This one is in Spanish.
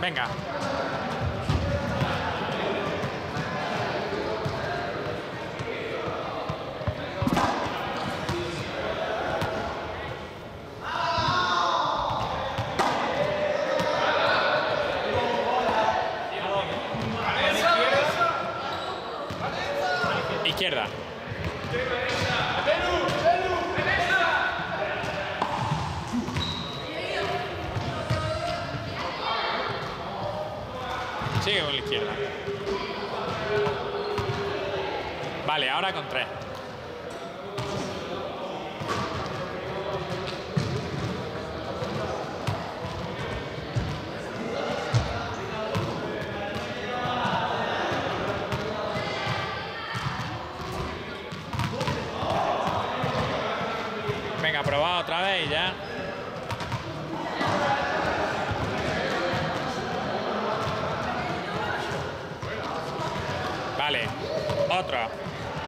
Venga. Izquierda. Sigue con la izquierda. Vale, ahora con tres. Venga, probad otra vez ya. Vale, otro.